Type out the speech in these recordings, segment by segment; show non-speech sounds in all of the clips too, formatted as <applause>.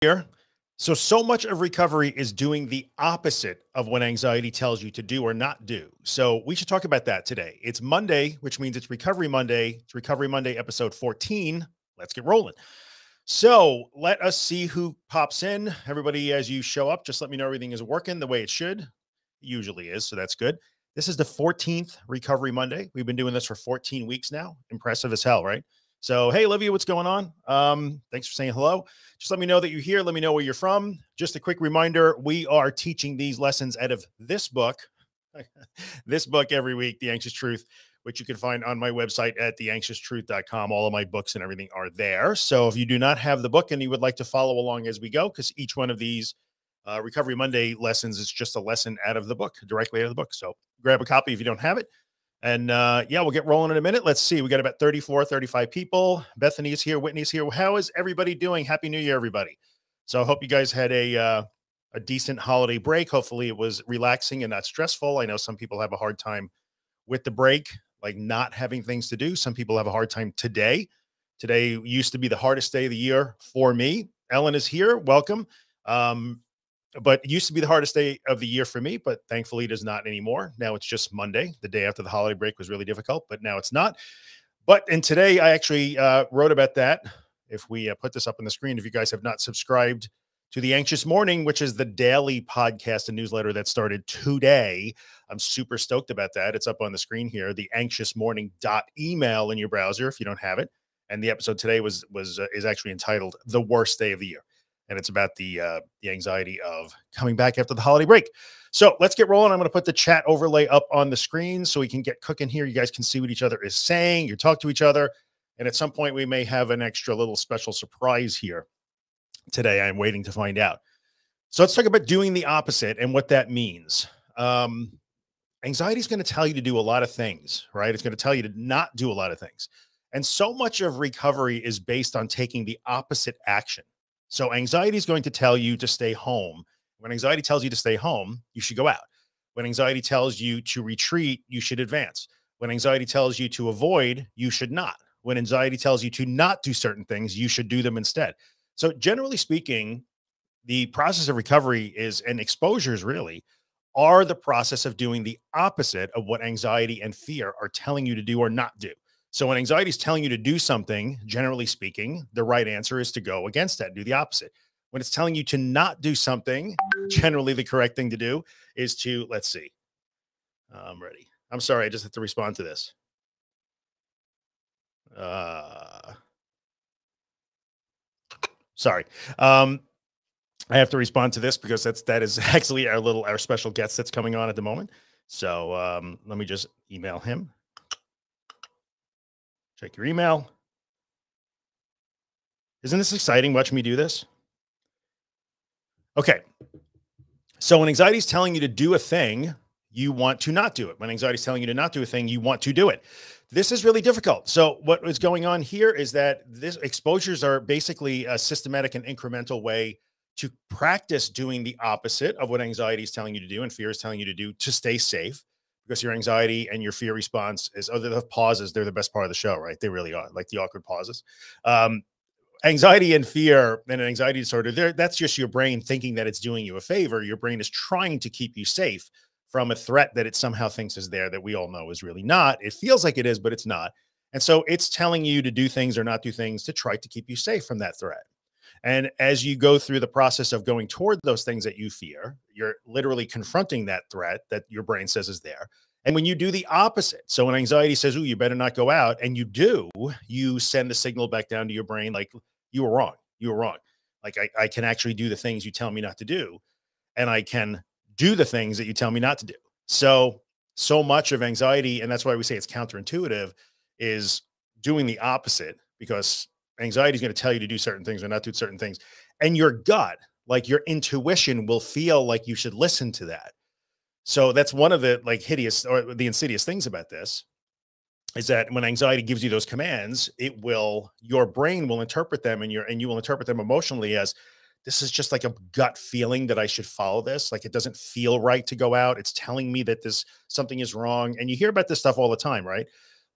here. So, so much of recovery is doing the opposite of what anxiety tells you to do or not do. So, we should talk about that today. It's Monday, which means it's Recovery Monday. It's Recovery Monday, episode 14. Let's get rolling. So, let us see who pops in. Everybody, as you show up, just let me know everything is working the way it should. It usually is. So, that's good. This is the 14th Recovery Monday. We've been doing this for 14 weeks now. Impressive as hell, right? So, hey, Olivia, what's going on? Um, thanks for saying hello. Just let me know that you're here. Let me know where you're from. Just a quick reminder we are teaching these lessons out of this book, <laughs> this book every week, The Anxious Truth, which you can find on my website at theanxioustruth.com. All of my books and everything are there. So, if you do not have the book and you would like to follow along as we go, because each one of these uh, Recovery Monday lessons is just a lesson out of the book, directly out of the book. So, grab a copy if you don't have it. And uh, yeah, we'll get rolling in a minute. Let's see. We got about 34, 35 people. Bethany's here. Whitney's here. How is everybody doing? Happy New Year, everybody. So I hope you guys had a uh, a decent holiday break. Hopefully it was relaxing and not stressful. I know some people have a hard time with the break, like not having things to do. Some people have a hard time today. Today used to be the hardest day of the year for me. Ellen is here. Welcome. Um, but it used to be the hardest day of the year for me, but thankfully it is not anymore. Now it's just Monday. The day after the holiday break was really difficult, but now it's not. But and today I actually uh, wrote about that. If we uh, put this up on the screen, if you guys have not subscribed to the Anxious Morning, which is the daily podcast and newsletter that started today, I'm super stoked about that. It's up on the screen here. The Anxious Morning dot email in your browser if you don't have it. And the episode today was was uh, is actually entitled "The Worst Day of the Year." And it's about the uh, the anxiety of coming back after the holiday break. So let's get rolling. I'm going to put the chat overlay up on the screen so we can get cooking here. You guys can see what each other is saying. You talk to each other, and at some point we may have an extra little special surprise here today. I'm waiting to find out. So let's talk about doing the opposite and what that means. Um, anxiety is going to tell you to do a lot of things, right? It's going to tell you to not do a lot of things. And so much of recovery is based on taking the opposite action. So anxiety is going to tell you to stay home. When anxiety tells you to stay home, you should go out. When anxiety tells you to retreat, you should advance. When anxiety tells you to avoid, you should not. When anxiety tells you to not do certain things, you should do them instead. So, generally speaking, the process of recovery is and exposures really are the process of doing the opposite of what anxiety and fear are telling you to do or not do. So when anxiety is telling you to do something, generally speaking, the right answer is to go against that, do the opposite. When it's telling you to not do something, generally the correct thing to do is to, let's see. I'm ready. I'm sorry, I just have to respond to this. Uh, sorry. Um, I have to respond to this because that's that is <laughs> actually our little our special guest that's coming on at the moment. So um, let me just email him. Check your email. Isn't this exciting watching me do this? Okay. So when anxiety is telling you to do a thing, you want to not do it. When anxiety is telling you to not do a thing, you want to do it. This is really difficult. So what is going on here is that this exposures are basically a systematic and incremental way to practice doing the opposite of what anxiety is telling you to do and fear is telling you to do to stay safe because your anxiety and your fear response is other oh, the pauses they're the best part of the show right? They really are like the awkward pauses. Um, anxiety and fear and an anxiety disorder there that's just your brain thinking that it's doing you a favor. Your brain is trying to keep you safe from a threat that it somehow thinks is there that we all know is really not. It feels like it is but it's not. And so it's telling you to do things or not do things to try to keep you safe from that threat and as you go through the process of going toward those things that you fear, you're literally confronting that threat that your brain says is there. And when you do the opposite, so when anxiety says, Oh, you better not go out, and you do, you send the signal back down to your brain like, You were wrong. You were wrong. Like, I, I can actually do the things you tell me not to do, and I can do the things that you tell me not to do. So, so much of anxiety, and that's why we say it's counterintuitive, is doing the opposite because anxiety is going to tell you to do certain things or not do certain things. And your gut, like your intuition, will feel like you should listen to that. So that's one of the like hideous or the insidious things about this is that when anxiety gives you those commands, it will your brain will interpret them and your and you will interpret them emotionally as this is just like a gut feeling that I should follow this. Like it doesn't feel right to go out. It's telling me that this something is wrong. And you hear about this stuff all the time, right?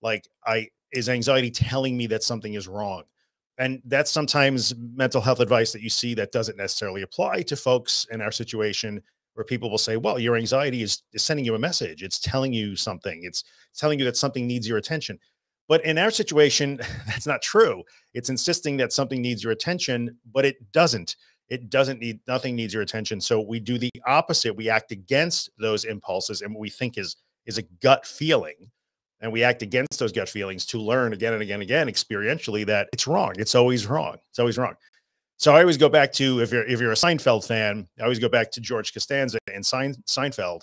Like I is anxiety telling me that something is wrong? And that's sometimes mental health advice that you see that doesn't necessarily apply to folks in our situation where people will say, well, your anxiety is, is sending you a message. It's telling you something. It's telling you that something needs your attention. But in our situation, <laughs> that's not true. It's insisting that something needs your attention, but it doesn't. It doesn't need, nothing needs your attention. So we do the opposite. We act against those impulses and what we think is, is a gut feeling. And we act against those gut feelings to learn again and again and again experientially that it's wrong. It's always wrong. It's always wrong. So I always go back to if you're if you're a Seinfeld fan, I always go back to George Costanza and Sein, Seinfeld,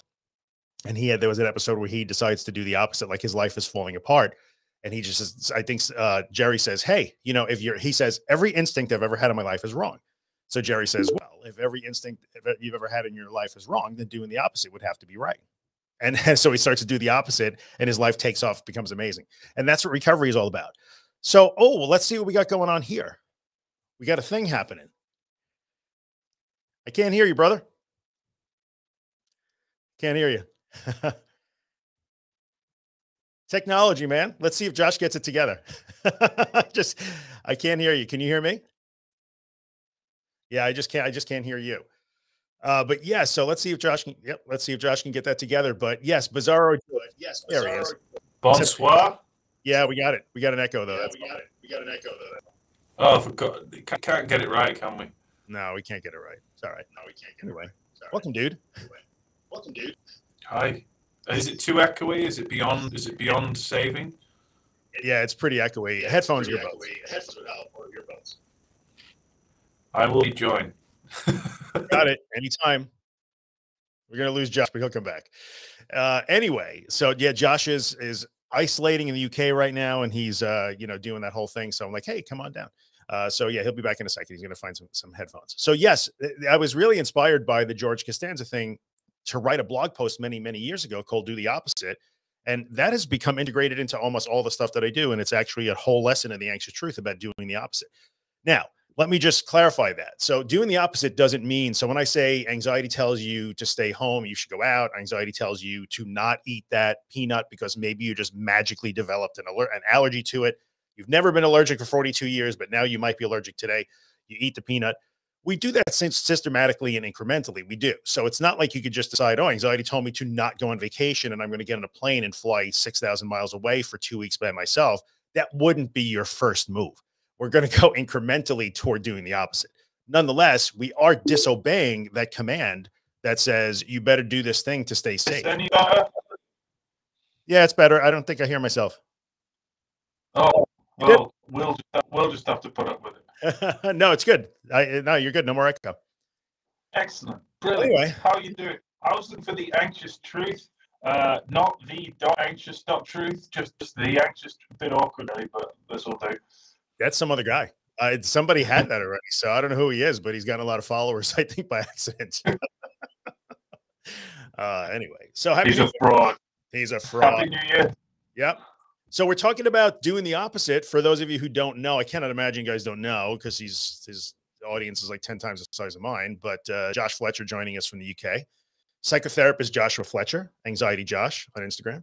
and he had there was an episode where he decides to do the opposite, like his life is falling apart, and he just says, I think uh, Jerry says, "Hey, you know, if you're," he says, "Every instinct I've ever had in my life is wrong." So Jerry says, "Well, if every instinct you've ever had in your life is wrong, then doing the opposite would have to be right." And, and <laughs> so he starts to do the opposite, and his life takes off, becomes amazing, and that's what recovery is all about. So, oh well, let's see what we got going on here. We got a thing happening. I can't hear you, brother. Can't hear you. <laughs> Technology, man. Let's see if Josh gets it together. <laughs> just, I can't hear you. Can you hear me? Yeah, I just can't. I just can't hear you. Uh, but yeah, so let's see if Josh can. Yep, let's see if Josh can get that together. But yes, Bizarro. Yes, there Bizarro. he is. Bonsoir. Yeah, we got it. We got an echo though. Yeah, we got it. We got an echo though. Oh, for God, can't get it right, can we? No, we can't get it right. It's all right. No, we can't get anyway. it right. Welcome, dude. Anyway. Welcome, dude. Hi. Is it too echoey? Is it beyond? Is it beyond saving? Yeah, it's pretty echoey. Yeah, Headphones, pretty earbuds. Echoey. Headphones or earbuds. I will join. <laughs> Got it. Anytime. We're gonna lose Josh, but he'll come back. Uh, anyway, so yeah, Josh is is isolating in the UK right now, and he's uh, you know doing that whole thing. So I'm like, hey, come on down. Uh, so yeah, he'll be back in a second. He's to find some some headphones. So yes, I was really inspired by the George Costanza thing to write a blog post many many years ago called "Do the Opposite," and that has become integrated into almost all the stuff that I do. And it's actually a whole lesson in the anxious truth about doing the opposite. Now, let me just clarify that. So doing the opposite doesn't mean so when I say anxiety tells you to stay home, you should go out. Anxiety tells you to not eat that peanut because maybe you just magically developed an alert an allergy to it. You've never been allergic for 42 years, but now you might be allergic today. You eat the peanut. We do that systematically and incrementally. We do. So it's not like you could just decide, oh, anxiety told me to not go on vacation and I'm going to get on a plane and fly 6,000 miles away for two weeks by myself. That wouldn't be your first move. We're going to go incrementally toward doing the opposite. Nonetheless, we are disobeying that command that says you better do this thing to stay safe. Yeah, it's better. I don't think I hear myself. Oh, well, we'll just have, we'll just have to put up with it. <laughs> no, it's good. I, no, you're good. No more echo. Excellent. Brilliant. Anyway. How you doing? I was looking for the anxious truth, uh, not the dot anxious dot truth, just, just the anxious. A bit awkwardly, but this will do. That's some other guy. Uh, somebody had that already, so I don't know who he is, but he's got a lot of followers. <laughs> I think by accident. <laughs> uh, anyway, so he's a fraud. He's a fraud. Happy New Year. Yep. So we're talking about doing the opposite. For those of you who don't know, I cannot imagine you guys don't know because he's his audience is like 10 times the size of mine. But uh, Josh Fletcher joining us from the UK. Psychotherapist Joshua Fletcher, Anxiety Josh on Instagram.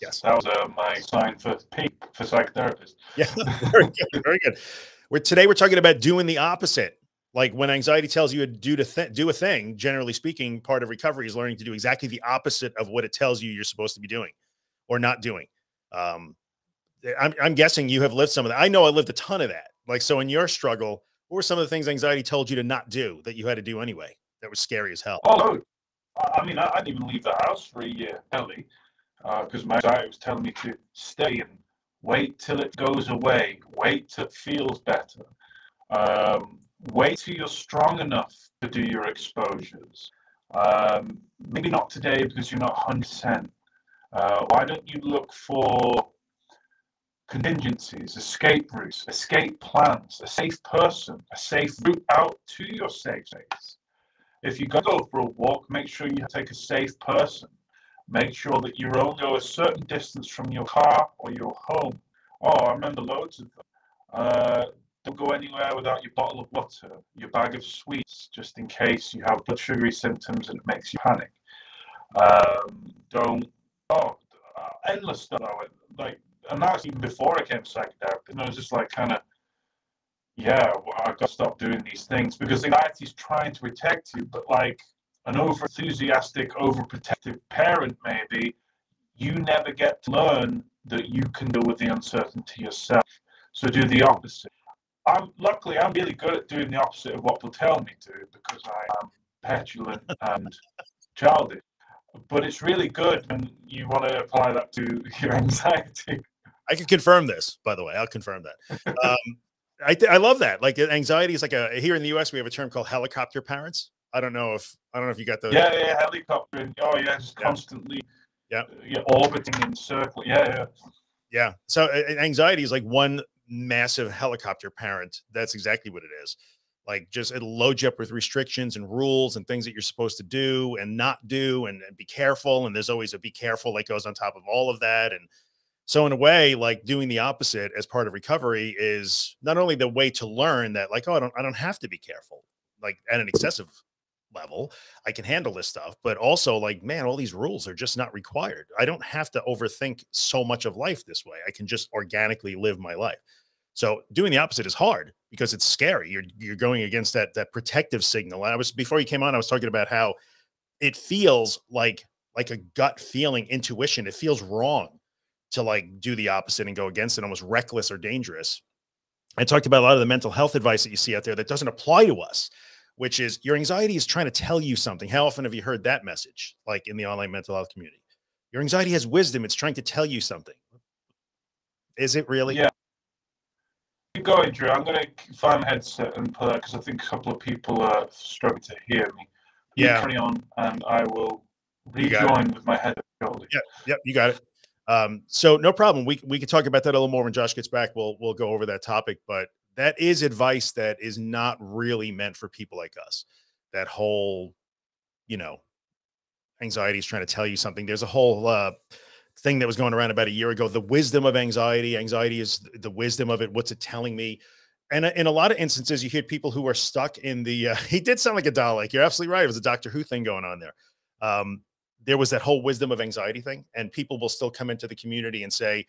Yes. That was uh, my sign for peak for psychotherapist. <laughs> Yeah, very good. Very good. We're, today we're talking about doing the opposite. Like when anxiety tells you to do to th- do a thing, generally speaking, part of recovery is learning to do exactly the opposite of what it tells you you're supposed to be doing or not doing. Um, I'm, I'm guessing you have lived some of that. I know I lived a ton of that. Like, so in your struggle, what were some of the things anxiety told you to not do that you had to do anyway? That was scary as hell. Oh, I mean, I, didn't even leave the house for a year, Ellie, because uh, my anxiety was telling me to stay and wait till it goes away, wait till it feels better, um, wait till you're strong enough to do your exposures. Um, maybe not today because you're not 100%, uh, why don't you look for contingencies, escape routes, escape plans, a safe person, a safe route out to your safe space? If you go for a walk, make sure you take a safe person. Make sure that you only go a certain distance from your car or your home. Oh, I remember loads of them. Uh, don't go anywhere without your bottle of water, your bag of sweets, just in case you have blood sugary symptoms and it makes you panic. Um, don't oh, endless stuff. Like and that's even before I came to psychotherapy. And I was just like, kind of, yeah, well, I've got to stop doing these things because anxiety is trying to protect you, but like an over enthusiastic, overprotective parent, maybe, you never get to learn that you can deal with the uncertainty yourself. So do the opposite. I'm luckily I'm really good at doing the opposite of what people tell me to because I am petulant and childish. But it's really good when you want to apply that to your anxiety. I can confirm this, by the way. I'll confirm that. Um, I, I love that. Like anxiety is like a here in the U.S. we have a term called helicopter parents. I don't know if I don't know if you got the yeah yeah helicopter. Oh yeah, just yeah. constantly yeah uh, yeah orbiting in circle. Yeah yeah yeah. So anxiety is like one massive helicopter parent. That's exactly what it is. Like just it'll load you up with restrictions and rules and things that you're supposed to do and not do and, and be careful. And there's always a be careful that goes on top of all of that. And so in a way, like doing the opposite as part of recovery is not only the way to learn that, like, oh, I don't, I don't have to be careful, like at an excessive level, I can handle this stuff, but also like, man, all these rules are just not required. I don't have to overthink so much of life this way. I can just organically live my life. So doing the opposite is hard because it's scary. You're you're going against that that protective signal. I was before you came on, I was talking about how it feels like like a gut feeling, intuition. It feels wrong to like do the opposite and go against it, almost reckless or dangerous. I talked about a lot of the mental health advice that you see out there that doesn't apply to us, which is your anxiety is trying to tell you something. How often have you heard that message, like in the online mental health community? Your anxiety has wisdom. It's trying to tell you something. Is it really? Yeah. Keep going, Drew. I'm going to find a headset and put that because I think a couple of people are struggling to hear me. You yeah. Carry on, and I will rejoin with my head. Yeah. Yep. You got it. Um, so no problem. We we can talk about that a little more when Josh gets back. We'll we'll go over that topic, but that is advice that is not really meant for people like us. That whole, you know, anxiety is trying to tell you something. There's a whole uh, thing that was going around about a year ago. The wisdom of anxiety. Anxiety is the wisdom of it. What's it telling me? And uh, in a lot of instances, you hear people who are stuck in the. Uh, <laughs> he did sound like a Dalek. You're absolutely right. It was a Doctor Who thing going on there. Um, there was that whole wisdom of anxiety thing, and people will still come into the community and say,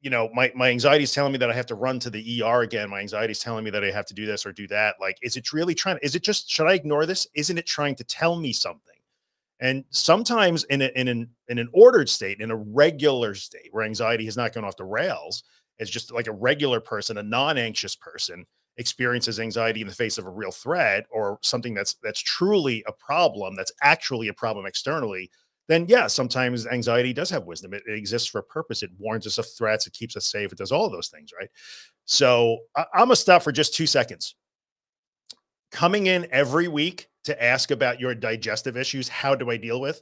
you know, my my anxiety is telling me that I have to run to the ER again. My anxiety is telling me that I have to do this or do that. Like, is it really trying? Is it just should I ignore this? Isn't it trying to tell me something? And sometimes in a, in an in an ordered state, in a regular state where anxiety has not gone off the rails, it's just like a regular person, a non-anxious person experiences anxiety in the face of a real threat or something that's that's truly a problem that's actually a problem externally then yeah sometimes anxiety does have wisdom. It, it exists for a purpose. It warns us of threats. It keeps us safe. It does all of those things right? So I, i'm gonna stop for just two seconds. Coming in every week to ask about your digestive issues how do i deal with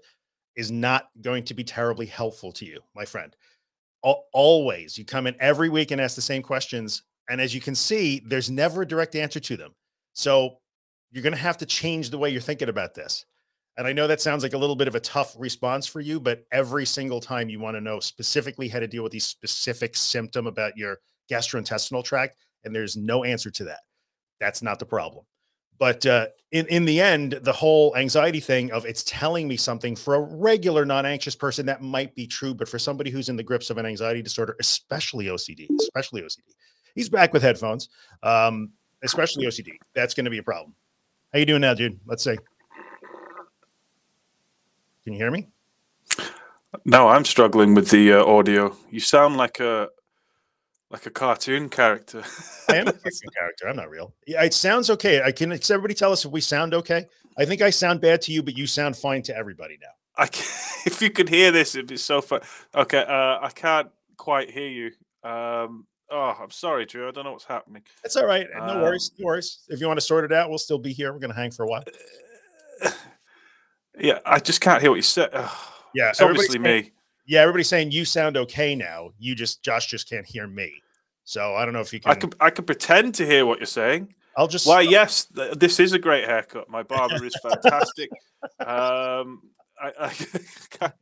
is not going to be terribly helpful to you my friend. Always you come in every week and ask the same questions and as you can see, there's never a direct answer to them. So you're going to have to change the way you're thinking about this. And I know that sounds like a little bit of a tough response for you, but every single time you want to know specifically how to deal with these specific symptom about your gastrointestinal tract, and there's no answer to that. That's not the problem. But uh, in in the end, the whole anxiety thing of it's telling me something for a regular non-anxious person that might be true, but for somebody who's in the grips of an anxiety disorder, especially OCD, especially OCD, he's back with headphones, um, especially OCD. That's going to be a problem. How you doing now, dude? Let's see. Can you hear me? No, I'm struggling with the uh, audio. You sound like a like a cartoon character. I am a <laughs> cartoon character. I'm not real. Yeah, it sounds okay. I can. Everybody tell us if we sound okay? I think I sound bad to you, but you sound fine to everybody now. I can, <laughs> if you could hear this, it'd be so fun. Okay, uh, I can't quite hear you. Um, Oh, I'm sorry, Drew. I don't know what's happening. It's all right. No um, worries. No worries. If you want to sort it out, we'll still be here. We're going to hang for a while. Yeah, I just can't hear what you said. yeah, it's obviously me. Yeah, everybody's saying you sound okay now. You just Josh just can't hear me. So I don't know if you can. I can I can pretend to hear what you're saying. I'll just. Why? Yes, th- this is a great haircut. My barber is <laughs> fantastic. um, I, I <laughs>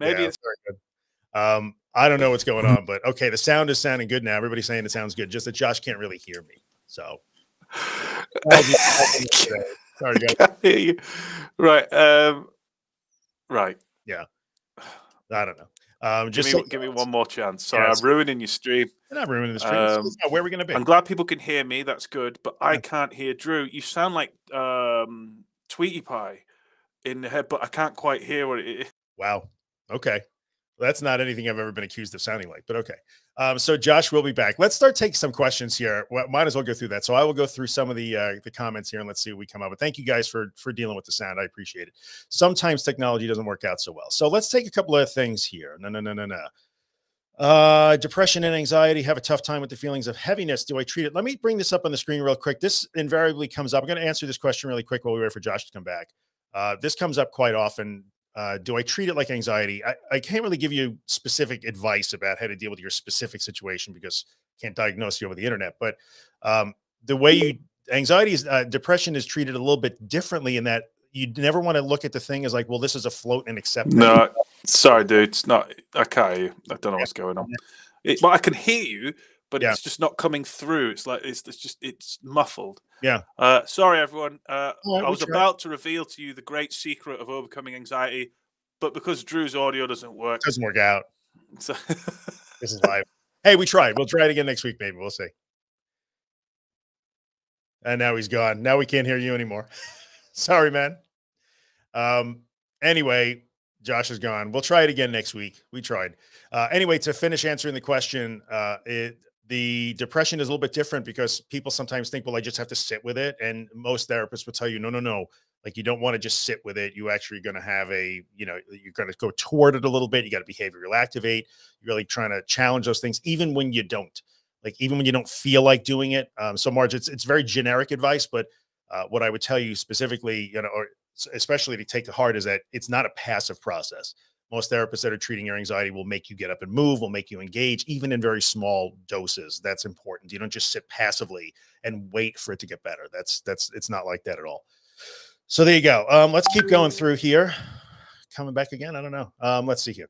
maybe yeah, it's very good. Um, I don't know what's going on, but okay, the sound is sounding good now. Everybody's saying it sounds good, just that Josh can't really hear me. So <laughs> sorry, guys. <laughs> Right. Um, right. Yeah. I don't know. Um, Give just me, so- give me one more chance. Sorry, Yes. I'm ruining your stream. You're not ruining the stream. Um, where are we going to be? I'm glad people can hear me. That's good, but I can't hear Drew. You sound like um, Tweety Pie in the head, but I can't quite hear what it is. Wow. Okay. Well, that's not anything I've ever been accused of sounding like, but okay. Um, so Josh will be back. Let's start taking some questions here. Well, might as well go through that. So I will go through some of the uh, the comments here and let's see what we come up with. Thank you guys for for dealing with the sound. I appreciate it. Sometimes technology doesn't work out so well. So let's take a couple of things here. No, no, no, no, no. Uh, depression and anxiety have a tough time with the feelings of heaviness. Do I treat it? Let me bring this up on the screen real quick. This invariably comes up. I'm going to answer this question really quick while we wait for Josh to come back. Uh, this comes up quite often. Uh, do I treat it like anxiety? I, I can't really give you specific advice about how to deal with your specific situation because I can't diagnose you over the internet. But um, the way you anxiety is uh, depression is treated a little bit differently in that you never want to look at the thing as like, well, this is a float and accept. it. No, sorry, dude. It's not. I can't hear you. I don't know what's going on. It, well, I can hear you, but Yeah. it's just not coming through. It's like it's, it's just it's muffled. Yeah. Uh, sorry, everyone. Uh, All right, I was try. about to reveal to you the great secret of overcoming anxiety, but because Drew's audio doesn't work, doesn't work out. <laughs> so <laughs> This is live. hey, we tried. We'll try it again next week, maybe. We'll see. And now he's gone. Now we can't hear you anymore. <laughs> Sorry, man. Um. Anyway, Josh is gone. We'll try it again next week. We tried. Uh, anyway, to finish answering the question, uh, it the depression is a little bit different because people sometimes think, well, I just have to sit with it, and most therapists will tell you, no, no, no. Like you don't want to just sit with it. You actually going to have a, you know, you're going to go toward it a little bit. You got to behavioral activate. You're really trying to challenge those things, even when you don't. Like even when you don't feel like doing it. Um, so, Marge, it's it's very generic advice, but uh, what I would tell you specifically, you know, or especially to take to heart, is that it's not a passive process. Most therapists that are treating your anxiety will make you get up and move, will make you engage, even in very small doses. That's important. You don't just sit passively and wait for it to get better. That's that's it's not like that at all. So there you go. Um, let's keep going through here. Coming back again. I don't know. Um, let's see here.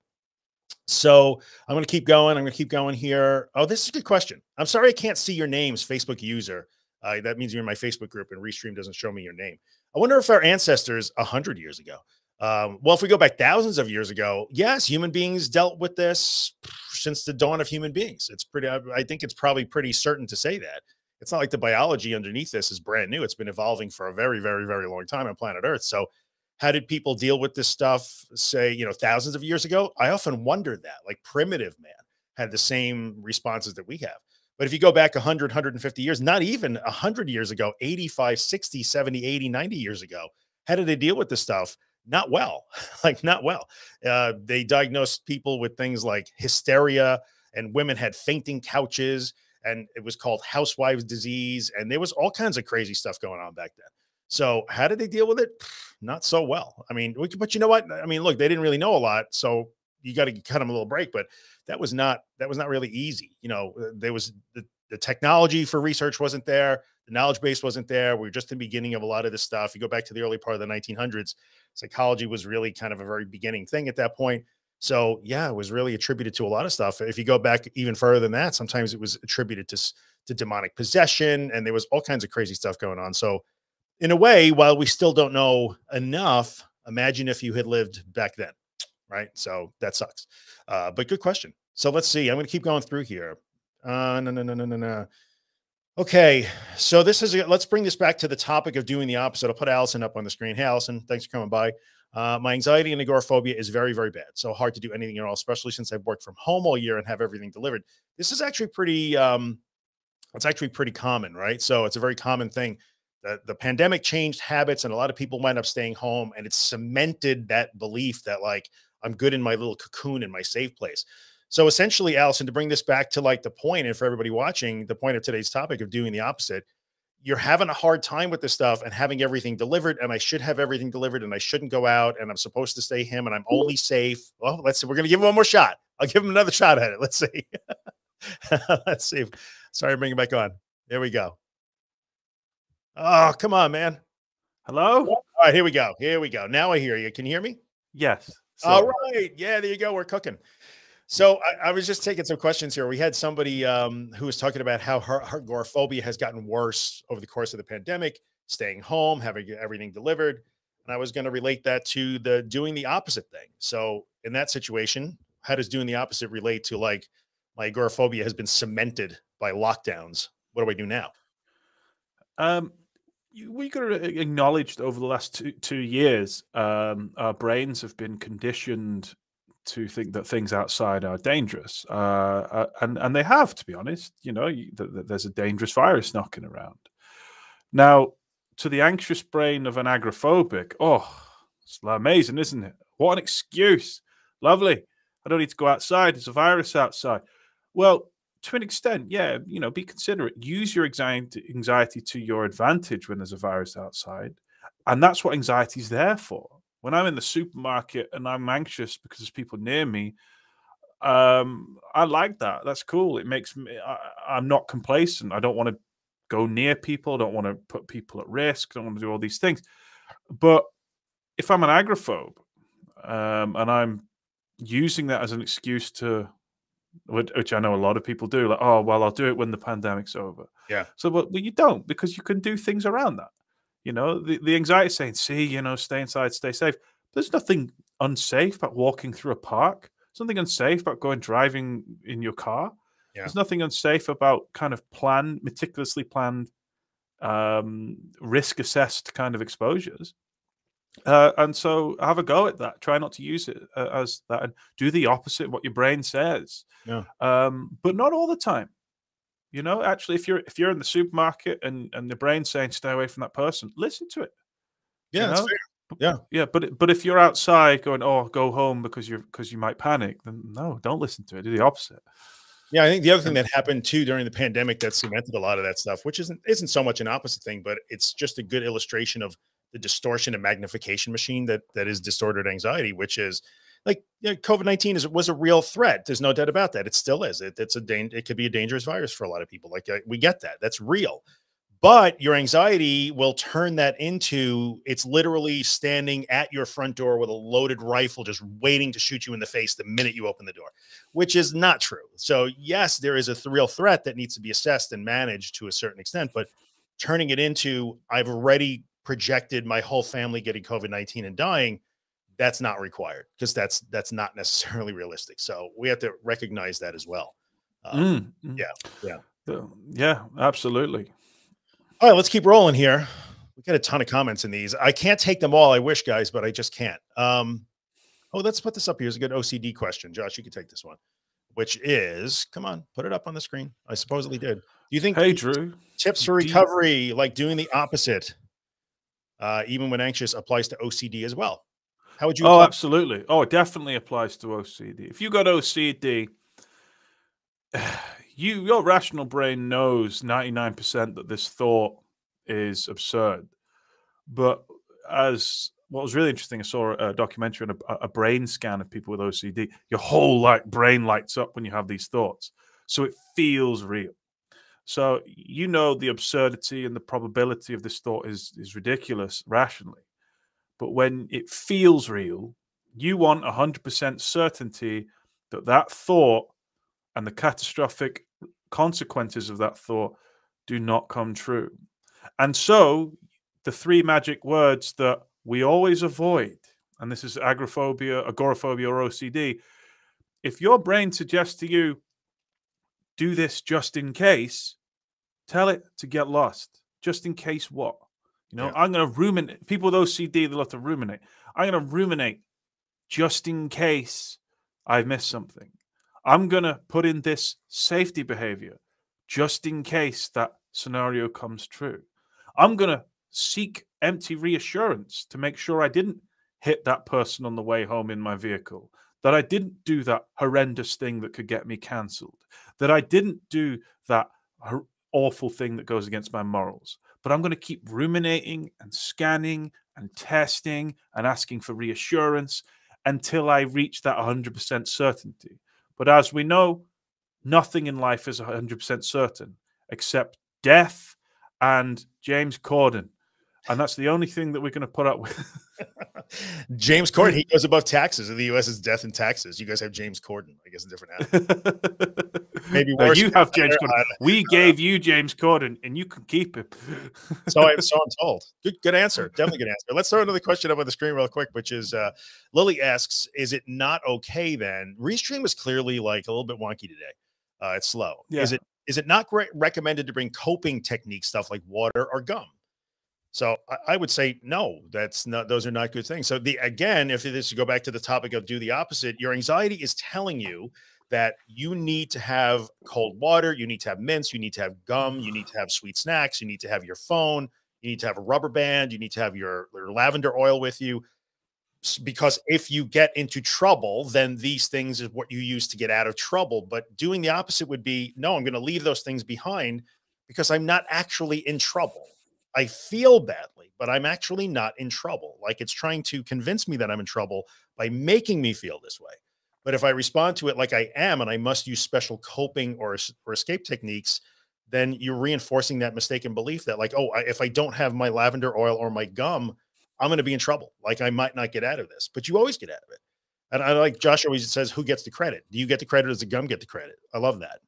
So I'm going to keep going. I'm going to keep going here. Oh, this is a good question. I'm sorry I can't see your names, Facebook user. Uh, that means you're in my Facebook group, and Restream doesn't show me your name. I wonder if our ancestors a hundred years ago. Um, well, if we go back thousands of years ago, yes, human beings dealt with this since the dawn of human beings. It's pretty. I, I think it's probably pretty certain to say that. It's not like the biology underneath this is brand new. It's been evolving for a very, very, very long time on planet Earth. So, how did people deal with this stuff? Say, you know, thousands of years ago. I often wonder that. Like primitive man had the same responses that we have. But if you go back 100, 150 years, not even 100 years ago, 85, 60, 70, 80, 90 years ago, how did they deal with this stuff? Not well, <laughs> like not well. Uh, they diagnosed people with things like hysteria, and women had fainting couches, and it was called housewives' disease. And there was all kinds of crazy stuff going on back then. So, how did they deal with it? <sighs> Not so well. I mean, we- but you know what? I mean, look, they didn't really know a lot. So, you got to cut them a little break. But that was not that was not really easy. You know, uh, there was the, the technology for research wasn't there, the knowledge base wasn't there. We are just in the beginning of a lot of this stuff. You go back to the early part of the 1900s, psychology was really kind of a very beginning thing at that point. So yeah, it was really attributed to a lot of stuff. If you go back even further than that, sometimes it was attributed to to demonic possession, and there was all kinds of crazy stuff going on. So in a way, while we still don't know enough, imagine if you had lived back then, right? So that sucks. Uh, but good question. So let's see. I'm going to keep going through here. Uh, no, no, no, no, no, no. Okay, so this is let's bring this back to the topic of doing the opposite. I'll put Allison up on the screen. Hey, Allison, thanks for coming by. Uh, my anxiety and agoraphobia is very, very bad. So hard to do anything at all, especially since I've worked from home all year and have everything delivered. This is actually pretty. Um, it's actually pretty common, right? So it's a very common thing. The, the pandemic changed habits, and a lot of people wind up staying home, and it's cemented that belief that like I'm good in my little cocoon in my safe place. So essentially, Allison, to bring this back to like the point, and for everybody watching, the point of today's topic of doing the opposite, you're having a hard time with this stuff and having everything delivered, and I should have everything delivered, and I shouldn't go out, and I'm supposed to stay him, and I'm mm-hmm. only safe. Well, let's see. We're gonna give him one more shot. I'll give him another shot at it. Let's see. <laughs> let's see. Sorry, bring it back on. There we go. Oh, come on, man. Hello? All right, here we go. Here we go. Now I hear you. Can you hear me? Yes. All So- right. Yeah, there you go. We're cooking. So I, I was just taking some questions here. We had somebody um, who was talking about how her, her agoraphobia has gotten worse over the course of the pandemic, staying home, having everything delivered. And I was going to relate that to the doing the opposite thing. So in that situation, how does doing the opposite relate to like my agoraphobia has been cemented by lockdowns? What do I do now? Um, we got acknowledge that over the last two two years, um, our brains have been conditioned to think that things outside are dangerous, uh, and and they have, to be honest. You know, th- th- there's a dangerous virus knocking around. Now, to the anxious brain of an agoraphobic, oh, it's amazing, isn't it? What an excuse! Lovely. I don't need to go outside. There's a virus outside. Well, to an extent, yeah, you know, be considerate. Use your anxiety to your advantage when there's a virus outside. And that's what anxiety is there for. When I'm in the supermarket and I'm anxious because there's people near me, um, I like that. That's cool. It makes me, I, am not complacent. I don't want to go near people. I don't want to put people at risk. I don't want to do all these things. But if I'm an agoraphobe um, and I'm using that as an excuse to which I know a lot of people do. Like, oh, well, I'll do it when the pandemic's over. Yeah. So, but, but you don't because you can do things around that. You know, the, the anxiety saying, see, you know, stay inside, stay safe. There's nothing unsafe about walking through a park. There's nothing unsafe about going driving in your car. Yeah. There's nothing unsafe about kind of planned, meticulously planned, um, risk assessed kind of exposures. Uh, and so have a go at that. Try not to use it uh, as that and do the opposite of what your brain says. Yeah. Um, but not all the time. You know, actually, if you're if you're in the supermarket and and the brain's saying stay away from that person, listen to it. Yeah, you know? yeah, yeah. But but if you're outside going, oh, go home because you're because you might panic, then no, don't listen to it. Do the opposite. Yeah, I think the other thing that happened too during the pandemic that cemented a lot of that stuff, which isn't isn't so much an opposite thing, but it's just a good illustration of the distortion and magnification machine that that is disordered anxiety, which is like you know, COVID nineteen is was a real threat. There's no doubt about that. It still is. It, it's a it could be a dangerous virus for a lot of people. Like uh, we get that. That's real. But your anxiety will turn that into it's literally standing at your front door with a loaded rifle, just waiting to shoot you in the face the minute you open the door, which is not true. So, yes, there is a real threat that needs to be assessed and managed to a certain extent, but turning it into I've already projected my whole family getting COVID 19 and dying, that's not required because that's that's not necessarily <laughs> realistic. So we have to recognize that as well. Um, mm, mm. Yeah, yeah, yeah, absolutely. All right, let's keep rolling here. We got a ton of comments in these. I can't take them all. I wish, guys, but I just can't. Um, oh, let's put this up. Here's a good OCD question. Josh, you can take this one, which is come on, put it up on the screen. I supposedly did. Do you think? Hey, Drew. Tips for recovery, like doing the opposite uh, even when anxious, applies to OCD as well. How would you? Oh, absolutely. Oh, it definitely applies to OCD. If you got OCD, <sighs> you your rational brain knows ninety nine percent that this thought is absurd. But as what was really interesting, I saw a documentary on a, a brain scan of people with OCD. Your whole like brain lights up when you have these thoughts, so it feels real. So you know the absurdity and the probability of this thought is is ridiculous rationally. But when it feels real, you want 100% certainty that that thought and the catastrophic consequences of that thought do not come true. And so the three magic words that we always avoid, and this is agoraphobia, agoraphobia, or OCD, if your brain suggests to you, do this just in case, tell it to get lost. Just in case what? You know, yeah. I'm going to ruminate. People with OCD, they love to ruminate. I'm going to ruminate just in case I miss something. I'm going to put in this safety behavior just in case that scenario comes true. I'm going to seek empty reassurance to make sure I didn't hit that person on the way home in my vehicle, that I didn't do that horrendous thing that could get me cancelled, that I didn't do that awful thing that goes against my morals. But I'm going to keep ruminating and scanning and testing and asking for reassurance until I reach that 100% certainty. But as we know, nothing in life is 100% certain except death and James Corden. And that's the only thing that we're going to put up with. <laughs> James Corden, he goes above taxes. In the US, is death and taxes. You guys have James Corden. I guess a different animal. <laughs> Maybe No, you have James Corden. We gave you James Corden, and you can keep him. so I so I'm told. Good good answer. Definitely good answer. Let's throw another question up on the screen real quick, which is uh Lily asks, is it not okay then? Restream was clearly like a little bit wonky today. Uh it's slow. Is it is it not great recommended to bring coping technique stuff like water or gum? So I, would say no, that's not those are not good things. So the again, if this go back to the topic of do the opposite, your anxiety is telling you that you need to have cold water, you need to have mints, you need to have gum, you need to have sweet snacks, you need to have your phone, you need to have a rubber band, you need to have your, your lavender oil with you. Because if you get into trouble, then these things is what you use to get out of trouble. But doing the opposite would be no, I'm going to leave those things behind because I'm not actually in trouble. I feel badly, but I'm actually not in trouble. Like it's trying to convince me that I'm in trouble by making me feel this way. But if I respond to it like I am and I must use special coping or, or escape techniques, then you're reinforcing that mistaken belief that, like, oh, I, if I don't have my lavender oil or my gum, I'm going to be in trouble. Like I might not get out of this, but you always get out of it. And I like Josh always says, who gets the credit? Do you get the credit or does the gum get the credit? I love that.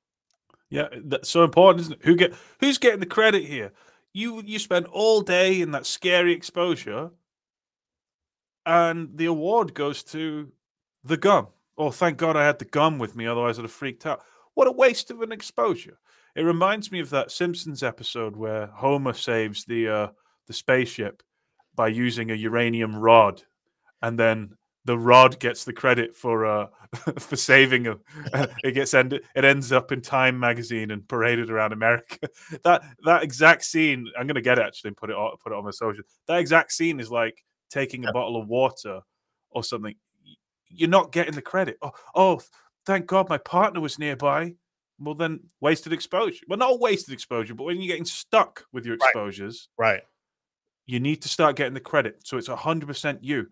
Yeah, that's so important, isn't it? Who get who's getting the credit here? You you spend all day in that scary exposure, and the award goes to the gum. Oh, thank God I had the gum with me, otherwise I'd have freaked out. What a waste of an exposure! It reminds me of that Simpsons episode where Homer saves the uh, the spaceship by using a uranium rod, and then the rod gets the credit for uh, <laughs> for saving him. <laughs> it gets ended. It ends up in Time magazine and paraded around America. <laughs> that that exact scene, I'm gonna get it actually and put it on, put it on my social. That exact scene is like taking a bottle of water or something. You're not getting the credit. Oh, oh, thank God my partner was nearby. Well, then wasted exposure. Well, not wasted exposure, but when you're getting stuck with your Right. exposures, Right. you need to start getting the credit. So it's 100% you.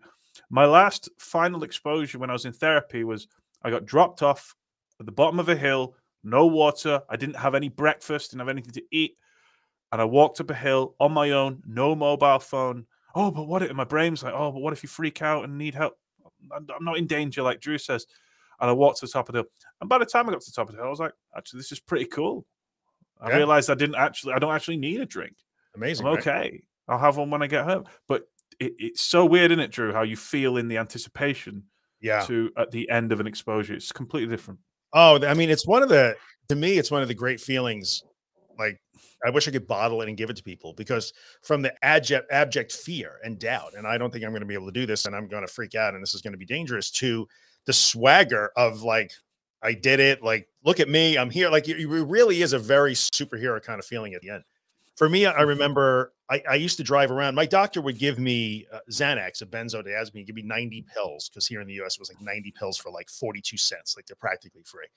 My last final exposure when I was in therapy was I got dropped off at the bottom of a hill, no water. I didn't have any breakfast, didn't have anything to eat. And I walked up a hill on my own, no mobile phone. Oh, but what if my brain's like, oh, but what if you freak out and need help? I'm not in danger, like Drew says. And I walked to the top of the hill. And by the time I got to the top of the hill, I was like, actually, this is pretty cool. I Yeah. realized I didn't actually, I don't actually need a drink. Amazing. I'm right? okay. I'll have one when I get home. But it, it's so weird, isn't it, Drew? How you feel in the anticipation Yeah. to at the end of an exposure. It's completely different. Oh, I mean, it's one of the to me, it's one of the great feelings. Like, I wish I could bottle it and give it to people because from the abject, abject fear and doubt, and I don't think I'm going to be able to do this, and I'm going to freak out, and this is going to be dangerous. To the swagger of like, I did it. Like, look at me, I'm here. Like, it, it really is a very superhero kind of feeling at the end. For me, I remember I, I used to drive around. My doctor would give me uh, Xanax, a benzodiazepine, give me 90 pills because here in the US it was like 90 pills for like 42 cents. Like they're practically free.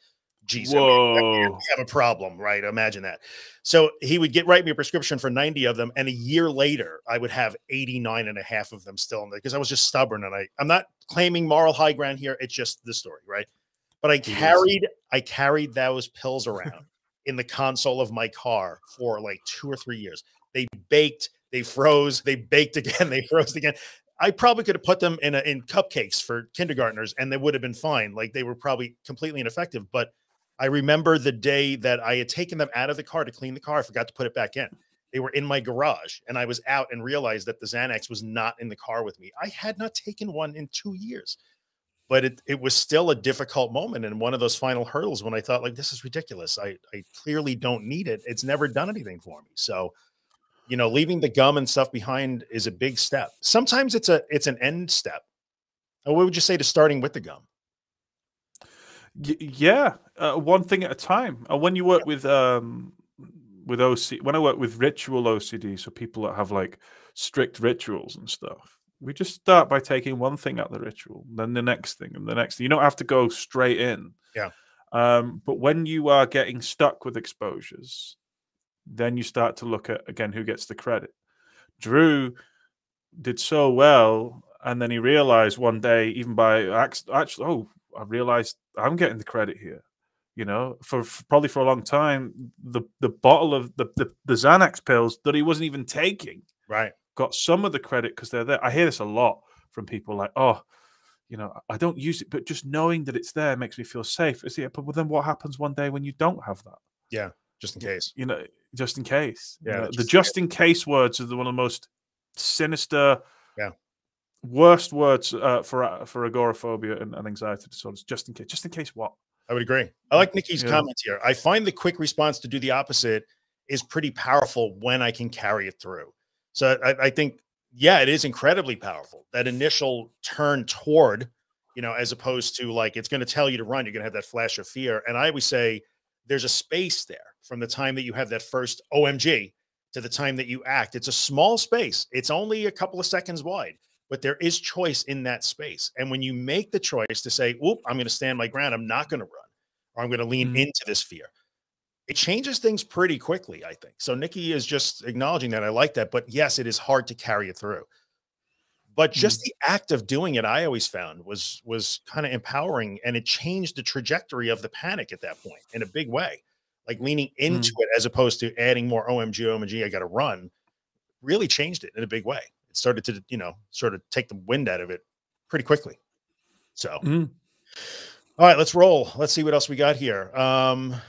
I mean, we have a problem, right? Imagine that. So he would get write me a prescription for 90 of them. And a year later, I would have 89 and a half of them still in there because I was just stubborn. And I, I'm not claiming moral high ground here. It's just the story, right? But I carried, I carried those pills around in the console of my car for like two or three years. They baked, they froze, they baked <laughs> again, they froze again. I probably could have put them in a, in cupcakes for kindergartners and they would have been fine. Like they were probably completely ineffective. But I remember the day that I had taken them out of the car to clean the car. I forgot to put it back in. They were in my garage and I was out and realized that the Xanax was not in the car with me. I had not taken one in two years, but it, it was still a difficult moment and one of those final hurdles when I thought, like, this is ridiculous. I, I clearly don't need it. It's never done anything for me. So, you know, leaving the gum and stuff behind is a big step. Sometimes it's a it's an end step. What would you say to starting with the gum? Y- yeah, uh, one thing at a time. Uh, when you work with um with OC, when I work with ritual OCD, so people that have like strict rituals and stuff, we just start by taking one thing out of the ritual, then the next thing, and the next thing. You don't have to go straight in. Yeah. Um, but when you are getting stuck with exposures, then you start to look at again who gets the credit. Drew did so well, and then he realized one day, even by actually, oh, I realized I'm getting the credit here. You know, for, for probably for a long time, the the bottle of the, the the Xanax pills that he wasn't even taking Right. Got some of the credit because they're there. I hear this a lot from people like, oh, you know, I don't use it, but just knowing that it's there makes me feel safe. Is it? But then what happens one day when you don't have that? Yeah, just in case. You know, just in case. Yeah, You know, just the just in case words are the one of the most sinister, Yeah. worst words uh, for uh, for agoraphobia and, and anxiety disorders. Just in case. Just in case what? I would agree. I like Nikki's Yeah. comments here. I find the quick response to do the opposite is pretty powerful when I can carry it through. So I, I think, yeah, it is incredibly powerful. That initial turn toward, you know, as opposed to like it's going to tell you to run, you're going to have that flash of fear. And I always say there's a space there from the time that you have that first OMG to the time that you act. It's a small space. It's only a couple of seconds wide, but there is choice in that space. And when you make the choice to say, "Oop, I'm going to stand my ground. I'm not going to run, or I'm going to lean Mhm. into this fear," it changes things pretty quickly. I think so. Nikki is just acknowledging that. I like that, but yes, it is hard to carry it through. But just the act of doing it, I always found was was kind of empowering, and it changed the trajectory of the panic at that point in a big way. Like leaning into it as opposed to adding more OMG, OMG, I got to run, really changed it in a big way. It started to, you know, sort of take the wind out of it pretty quickly. So, Mm. all right, let's roll. Let's see what else we got here. Um,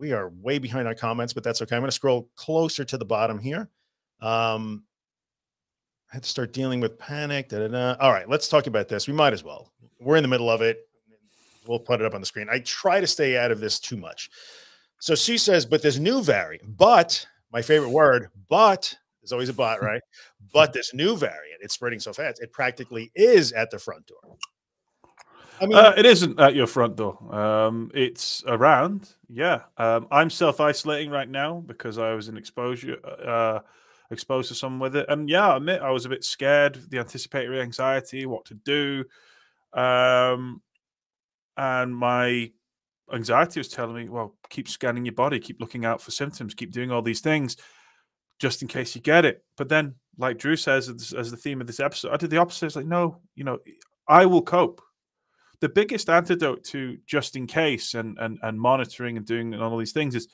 we are way behind on comments, but that's okay. I'm going to scroll closer to the bottom here. Um, I had to start dealing with panic. Da, da, da. All right, let's talk about this. We might as well. We're in the middle of it. We'll put it up on the screen. I try to stay out of this too much. So she says, but this new variant, but my favorite word, but there's always a but, <laughs> right? but this new variant, it's spreading so fast, it practically is at the front door. I mean, Uh, it isn't at your front door. Um, it's around. Yeah. Um, I'm self isolating right now because I was in exposure, uh, exposed to someone with it. And yeah, I admit I was a bit scared, the anticipatory anxiety, what to do. Um, and my anxiety was telling me, well, keep scanning your body, keep looking out for symptoms, keep doing all these things just in case you get it. But then, like Drew says, as, as the theme of this episode, I did the opposite. It's like, no, you know, I will cope the biggest antidote to just in case and and and monitoring and doing and all these things is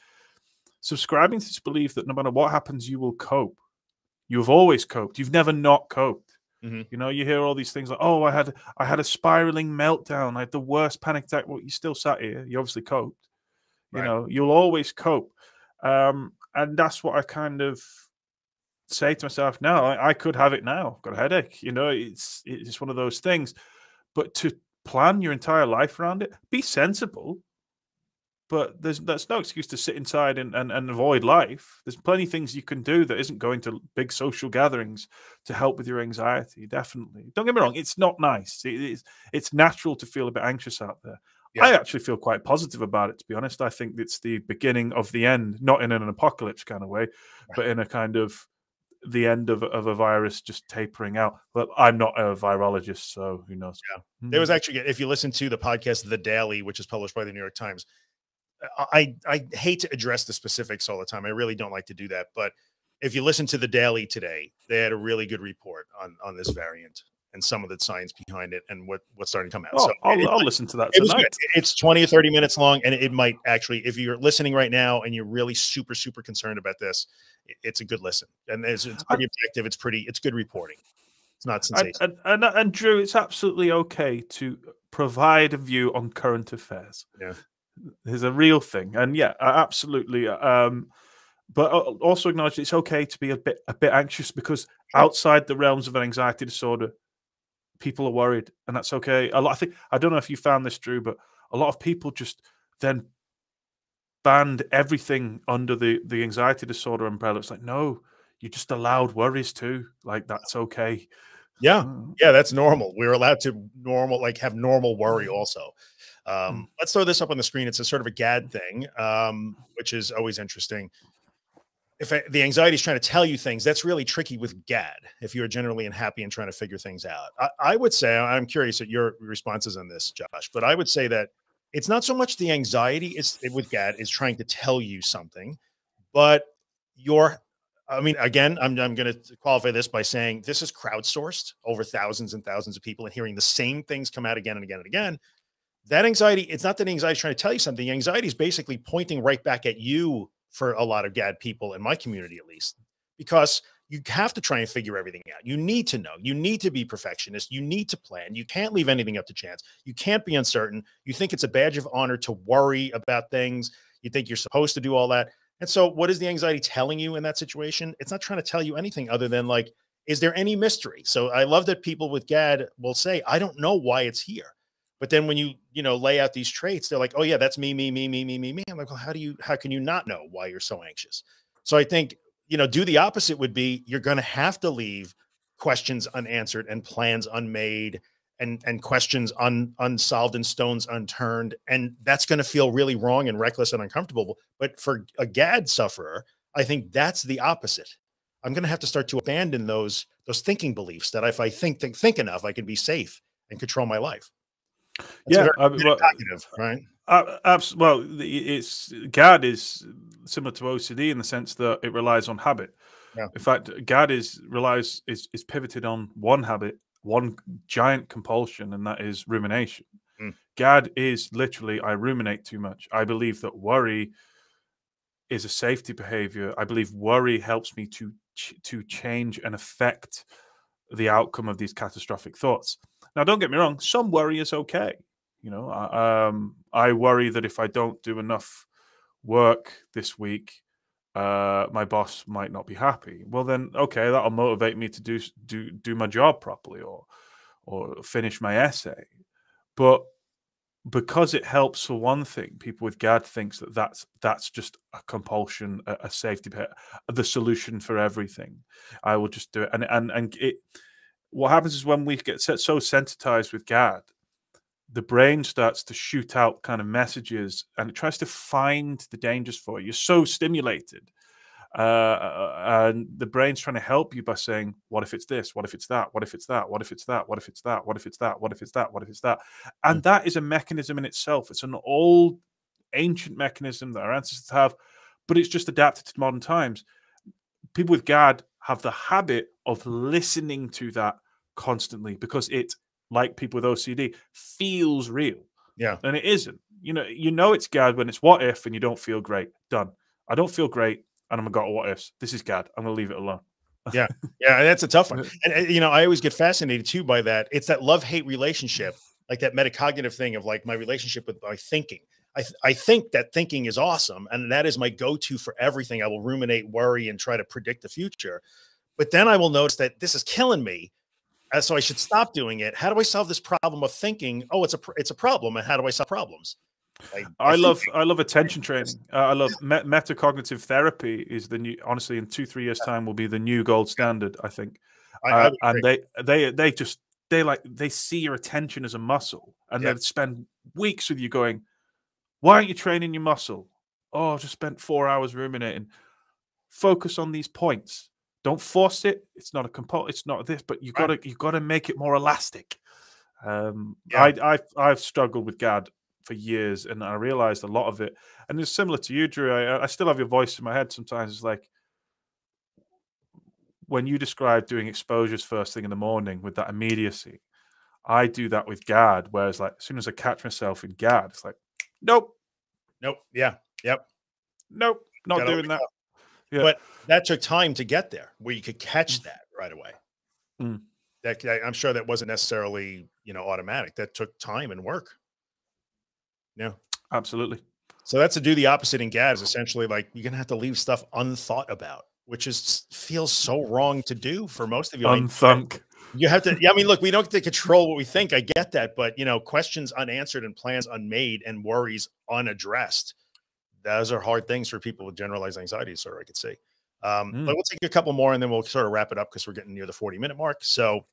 subscribing to this belief that no matter what happens, you will cope. You have always coped. You've never not coped. Mhm. You know, you hear all these things like, "Oh, I had I had a spiraling meltdown. I had the worst panic attack." Well, you still sat here. You obviously coped. You Right. know, you'll always cope, um, and that's what I kind of say to myself now. I, I could have it now. I've got a headache. You know, it's it's one of those things. But to plan your entire life around it. Be sensible, but there's that's no excuse to sit inside and, and, and avoid life. There's plenty of things you can do that isn't going to big social gatherings to help with your anxiety. Definitely. Don't get me wrong, it's not nice. It is it's natural to feel a bit anxious out there. Yeah. I actually feel quite positive about it, to be honest. I think it's the beginning of the end, not in an apocalypse kind of way, but in a kind of the end of, of a virus just tapering out. But I'm not a virologist, so who knows? Yeah. Hmm. There was actually, if you listen to the podcast The Daily, which is published by the New York Times, I I hate to address the specifics all the time. I really don't like to do that. But if you listen to The Daily today, they had a really good report on on this variant and some of the science behind it and what what's starting to come out. Oh, so I'll, it- I'll listen to that it tonight. It's 20 or 30 minutes long, and it might actually, if you're listening right now and you're really super, super concerned about this, it's a good listen. And it's, it's pretty objective. It's pretty, it's good reporting. It's not sensational. and, and, and Drew, it's absolutely okay to provide a view on current affairs. Yeah. There's a real thing. And yeah, uh, absolutely. Um, but also acknowledge it's okay to be a bit a bit anxious because outside the realms of an anxiety disorder, people are worried, and that's okay. A lot, I think I don't know if you found this, Drew, but a lot of people just then banned everything under the the anxiety disorder umbrella. It's like no, you just allowed worries too. Like that's okay. Yeah. Mm. Yeah. That's normal. We're allowed to normal, like have normal worry also. Um, let's throw this up on the screen. It's a sort of a GAD thing, um, which is always interesting. If the anxiety is trying to tell you things, that's really tricky with GAD. If you're generally unhappy and trying to figure things out, I, I would say I'm curious at your responses on this, Josh. But I would say that it's not so much the anxiety is with GAD is trying to tell you something, but your I mean, again, I'm, I'm going to qualify this by saying this is crowdsourced over thousands and thousands of people and hearing the same things come out again and again and again. That anxiety, it's not that anxiety is trying to tell you something. Anxiety is basically pointing right back at you for a lot of GAD people in my community, at least, because you have to try and figure everything out. You need to know. You need to be perfectionist. You need to plan. You can't leave anything up to chance. You can't be uncertain. You think it's a badge of honor to worry about things. You think you're supposed to do all that. And so, what is the anxiety telling you in that situation? It's not trying to tell you anything other than, like, is there any mystery? So, I love that people with GAD will say, I don't know why it's here. But then when you, you know, lay out these traits, they're like, oh, yeah, that's me, me, me, me, me, me, me. I'm like, well, how do you, how can you not know why you're so anxious? So, I think, you know, do the opposite would be you're going to have to leave questions unanswered and plans unmade and and questions un, unsolved and stones unturned and that's going to feel really wrong and reckless and uncomfortable but for a gad sufferer i think that's the opposite i'm going to have to start to abandon those those thinking beliefs that if i think think, think enough i can be safe and control my life that's yeah I mean, well, right uh, abs- well it's gad is similar to ocd in the sense that it relies on habit yeah. in fact gad is relies is is pivoted on one habit one giant compulsion, and that is rumination. Mm. GAD is literally, I ruminate too much. I believe that worry is a safety behavior. I believe worry helps me to ch- to change and affect the outcome of these catastrophic thoughts. Now, don't get me wrong. Some worry is okay. You know, I, um, I worry that if I don't do enough work this week, uh, my boss might not be happy. Well, then, okay, that'll motivate me to do do do my job properly or or finish my essay. But because it helps for one thing, people with GAD thinks that that's that's just a compulsion, a, a safety pit, the solution for everything. I will just do it, and and and it. What happens is when we get so sensitized with GAD the brain starts to shoot out kind of messages and it tries to find the dangers for you. You're so stimulated. Uh, uh, and the brain's trying to help you by saying, What if it's this? What if it's that? What if it's that? What if it's that? What if it's that? What if it's that? What if it's that? What if it's that? And mm. that is a mechanism in itself. It's an old, ancient mechanism that our ancestors have, but it's just adapted to modern times. People with GAD have the habit of listening to that constantly because it like people with OCD, feels real. Yeah. And it isn't. You know, you know it's GAD when it's what if and you don't feel great. Done. I don't feel great and I'm a got what ifs. This is GAD. I'm gonna leave it alone. yeah. Yeah. That's a tough one. <laughs> And you know, I always get fascinated too by that. It's that love-hate relationship, like that metacognitive thing of like my relationship with my thinking. I, th I think that thinking is awesome and that is my go-to for everything. I will ruminate, worry, and try to predict the future. But then I will notice that this is killing me so I should stop doing it. How do I solve this problem of thinking? Oh, it's a it's a problem, and how do I solve problems? I, I, I love I love attention training. Uh, I love me- metacognitive therapy. Is the new honestly in two three years time will be the new gold standard. I think, I, uh, and they they they just they like they see your attention as a muscle, and yeah. they spend weeks with you going, "Why aren't you training your muscle?" Oh, I just spent four hours ruminating. Focus on these points don't force it. It's not a compul. It's not this, but you got to you got to make it more elastic. Um, yeah. I, I've I've struggled with GAD for years, and I realized a lot of it. And it's similar to you, Drew. I, I still have your voice in my head sometimes. It's like when you describe doing exposures first thing in the morning with that immediacy. I do that with GAD, whereas like as soon as I catch myself in GAD, it's like, nope, nope, yeah, yep, nope, not doing that. Yeah. But that took time to get there where you could catch mm. that right away. Mm. That I'm sure that wasn't necessarily, you know, automatic. That took time and work. Yeah. Absolutely. So that's to do the opposite in GAD is essentially like you're gonna have to leave stuff unthought about, which is feels so wrong to do for most of you. Unthunk. You have to. Yeah, I mean, look, we don't get to control what we think. I get that, but you know, questions unanswered and plans unmade and worries unaddressed those are hard things for people with generalized anxiety disorder. I could see. Um, mm. But we'll take a couple more and then we'll sort of wrap it up because we're getting near the 40 minute mark. So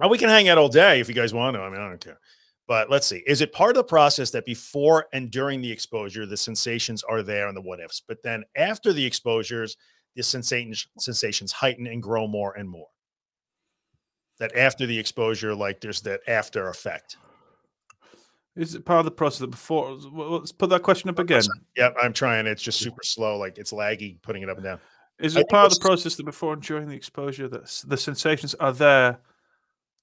well, we can hang out all day if you guys want to. I mean, I don't care. But let's see. Is it part of the process that before and during the exposure, the sensations are there and the what ifs, but then after the exposures, the sensations sensations heighten and grow more and more? That after the exposure, like there's that after effect. Is it part of the process that before? Let's put that question up again. Yep, I'm trying. It's just super slow. Like it's laggy putting it up and down. Is it part of the process that before and during the exposure that the sensations are there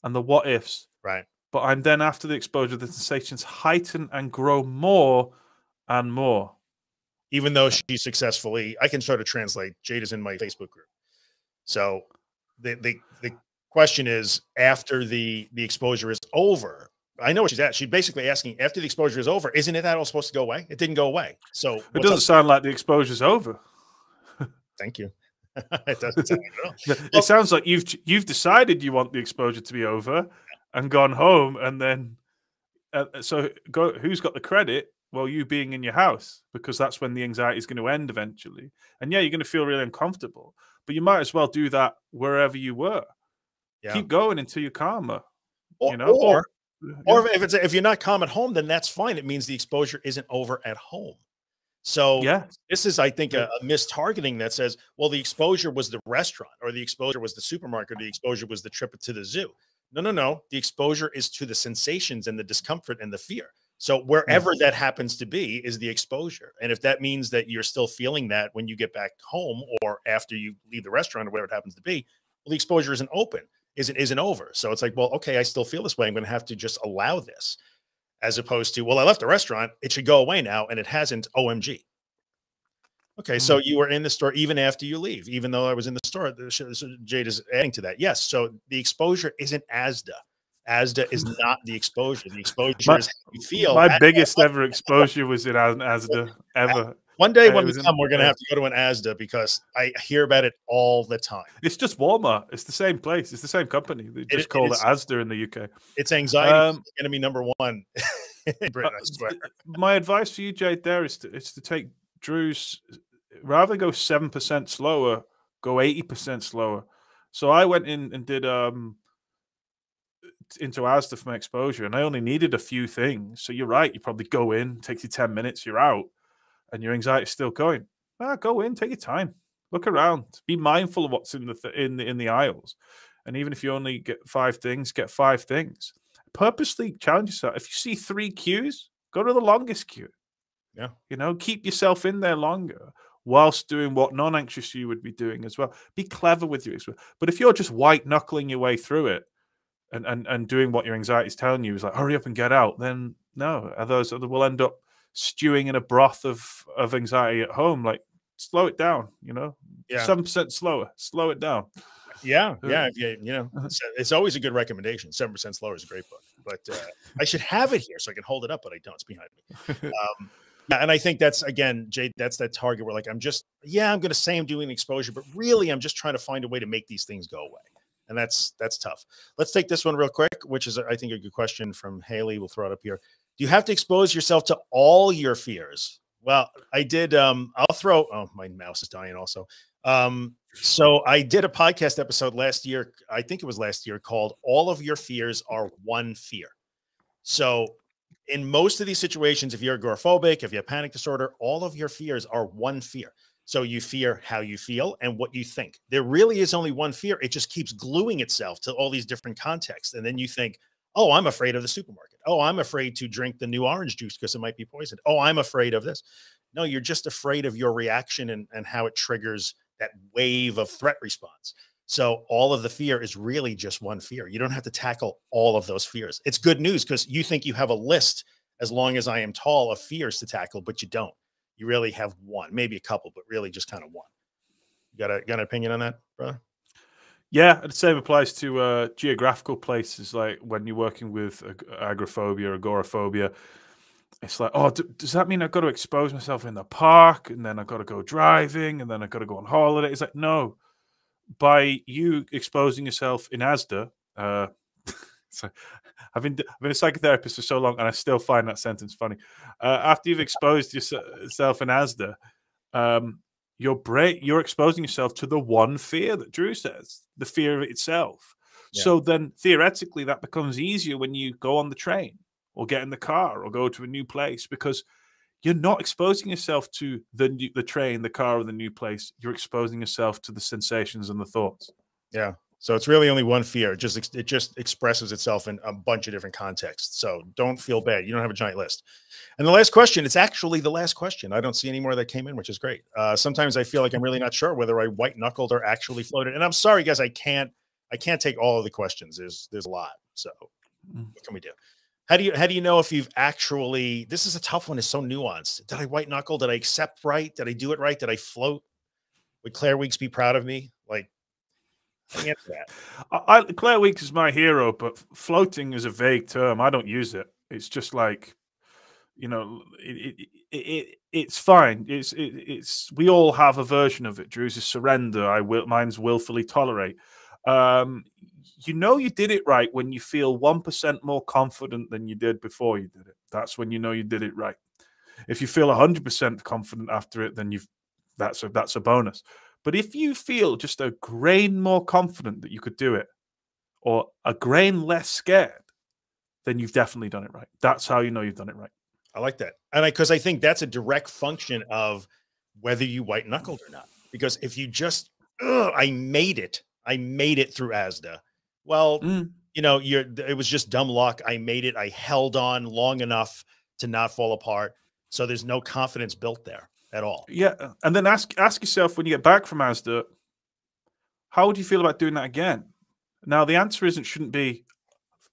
and the what ifs? Right. But I'm then after the exposure, the sensations heighten and grow more and more. Even though she successfully, I can sort of translate. Jade is in my Facebook group. So the the the question is after the the exposure is over. I know what she's at. She's basically asking after the exposure is over, isn't it that all supposed to go away? It didn't go away. So It doesn't up- sound like the exposure's over. Thank you. <laughs> it doesn't sound like it at all. <laughs> It sounds like you've you've decided you want the exposure to be over and gone home, and then uh, so go. Who's got the credit? Well, you being in your house because that's when the anxiety is going to end eventually. And yeah, you're going to feel really uncomfortable, but you might as well do that wherever you were. Yeah. Keep going until you're calmer. Or, you know, or. Or if it's if you're not calm at home, then that's fine. It means the exposure isn't over at home. So yeah, this is, I think, a, a mistargeting that says, well, the exposure was the restaurant, or the exposure was the supermarket, or the exposure was the trip to the zoo. No, no, no. The exposure is to the sensations and the discomfort and the fear. So wherever that happens to be is the exposure. And if that means that you're still feeling that when you get back home or after you leave the restaurant or whatever it happens to be, well, the exposure isn't open, isn't isn't over. So it's like, well, okay, I still feel this way. I'm going to have to just allow this, as opposed to, well, I left the restaurant, it should go away now, and it hasn't. OMG. Okay, so mm. you were in the store even after you leave, even though I was in the store. so Jade is adding to that. Yes, so the exposure isn't ASDA. ASDA is <laughs> not the exposure. The exposure My- is how you feel. my biggest ever exposure was in Asda <laughs> ever. One day when it we come, we're going to have to go to an ASDA because I hear about it all the time. It's just Walmart. It's the same place. It's the same company. They it just call it Asda in the UK. It's anxiety Um, enemy number one <laughs> in Britain, I Uh, swear. My advice for you, Jade, there is to, is to take Drew's rather go seven percent slower, go eighty percent slower. So I went in and did um into Asda for my exposure, and I only needed a few things. So you're right. You probably go in, takes you ten minutes, you're out, and your anxiety's still going. Ah, go in, take your time, look around, be mindful of what's in the th- in the in the aisles, and even if you only get five things, get five things. Purposely challenge yourself. If you see three queues, go to the longest queue. Yeah. You know, keep yourself in there longer whilst doing what non-anxious you would be doing as well. Be clever with your expo- But if you're just white knuckling your way through it and, and and doing what your anxiety is telling you is like hurry up and get out, then no, others will end up stewing in a broth of of anxiety at home. Like slow it down, you know, Yeah. seven percent slower, slow it down. Yeah, Uh, yeah. You, you know, uh-huh. it's, it's always a good recommendation. Seven percent slower is a great book, but uh, I should have it here so I can hold it up, but I don't. It's behind me. <laughs> Um, yeah, and I think that's again, Jade. That's that target where like I'm just, yeah, I'm going to say I'm doing exposure, but really I'm just trying to find a way to make these things go away, and that's that's tough. Let's take this one real quick, which is I think a good question from Haley. We'll throw it up here. You have to expose yourself to all your fears? Well, I did. Um, I'll throw. Oh, my mouse is dying. Also, um, so I did a podcast episode last year. I think it was last year called "All of Your Fears Are One Fear." So, in most of these situations, if you're agoraphobic, if you have panic disorder, all of your fears are one fear. So you fear how you feel and what you think. There really is only one fear. It just keeps gluing itself to all these different contexts, and then you think, "Oh, I'm afraid of the supermarket. Oh, I'm afraid to drink the new orange juice because it might be poisoned. Oh, I'm afraid of this." No, you're just afraid of your reaction and, and how it triggers that wave of threat response. So all of the fear is really just one fear. You don't have to tackle all of those fears. It's good news because you think you have a list as long as I am tall of fears to tackle, but you don't. You really have one, maybe a couple, but really just kind of one. You got a got an opinion on that, brother? Yeah, the same applies to uh, geographical places. Like when you're working with ag- agoraphobia, agoraphobia, it's like, oh, d- does that mean I've got to expose myself in the park, and then I've got to go driving, and then I've got to go on holiday? It's like, no. By you exposing yourself in ASDA, uh, <laughs> so I've been I've been a psychotherapist for so long, and I still find that sentence funny. Uh, after you've <laughs> exposed yourself in ASDA, um, your brain you're exposing yourself to the one fear that Drew says, the fear of it itself. Yeah. So then theoretically that becomes easier when you go on the train or get in the car or go to a new place because you're not exposing yourself to the new, the train, the car, or the new place. You're exposing yourself to the sensations and the thoughts. Yeah. So it's really only one fear. It just it just expresses itself in a bunch of different contexts. So don't feel bad. You don't have a giant list. And the last question, it's actually the last question. I don't see any more that came in, which is great. Uh, sometimes I feel like I'm really not sure whether I white knuckled or actually floated. And I'm sorry, guys, I can't I can't take all of the questions. There's there's a lot. So Mm. what can we do? How do you how do you know if you've actually this is a tough one, it's so nuanced. Did I white knuckle? Did I accept right? Did I do it right? Did I float? Would Claire Weekes be proud of me? I, I, Claire Weekes is my hero, but floating is a vague term. I don't use it. It's just like, you know, it, it, it, it's fine. It's it, it's we all have a version of it. Drew's is surrender. I will. Mine's willfully tolerate. Um, you know you did it right when you feel one percent more confident than you did before you did it. That's when you know you did it right. If you feel hundred percent confident after it, then you've that's a that's a bonus. But if you feel just a grain more confident that you could do it, or a grain less scared, then you've definitely done it right. That's how you know you've done it right. I like that. And I because I think that's a direct function of whether you white knuckled or not. Because if you just I made it, I made it through ASDA. Well, mm. you know, you're it was just dumb luck. I made it. I held on long enough to not fall apart. So there's no confidence built there at all. Yeah. And then ask ask yourself when you get back from ASDA, how would you feel about doing that again? Now the answer isn't shouldn't be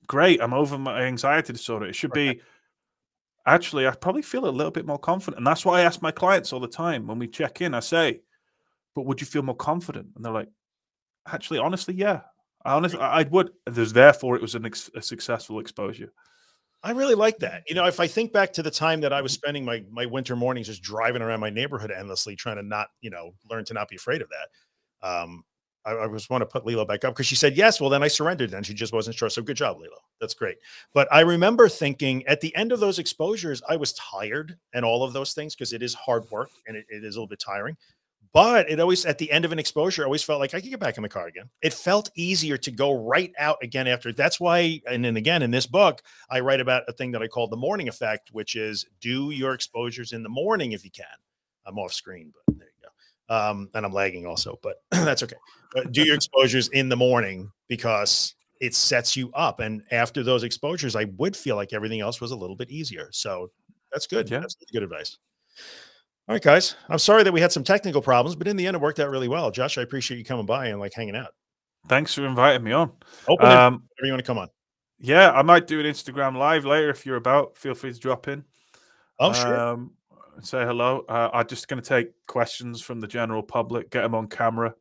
great, I'm over my anxiety disorder. It should right. be actually, I probably feel a little bit more confident. And that's why I ask my clients all the time when we check in. I say, but would you feel more confident? And they're like, actually, honestly, yeah. I honestly, I would. There's therefore it was an ex- a successful exposure. I really like that. You know, if I think back to the time that I was spending my my winter mornings just driving around my neighborhood endlessly, trying to not, you know, learn to not be afraid of that. Um, I, I just want to put Lilo back up because she said yes. Well, then I surrendered. Then she just wasn't sure. So good job, Lilo. That's great. But I remember thinking at the end of those exposures, I was tired and all of those things because it is hard work and it, it is a little bit tiring. But it always at the end of an exposure, I always felt like I could get back in the car again. It felt easier to go right out again after. That's why, and then again in this book, I write about a thing that I call the morning effect, which is do your exposures in the morning if you can. I'm off screen, but there you go. Um, and I'm lagging also, but <clears throat> that's okay. But do your exposures in the morning because it sets you up. And after those exposures, I would feel like everything else was a little bit easier. So that's good. Yeah. That's good advice. All right, guys. I'm sorry that we had some technical problems, but in the end, it worked out really well. Josh, I appreciate you coming by and like hanging out. Thanks for inviting me on. Open um, you want to come on. Yeah, I might do an Instagram live later if you're about. Feel free to drop in. Oh, sure. Um, say hello. Uh, I'm just going to take questions from the general public, get them on camera.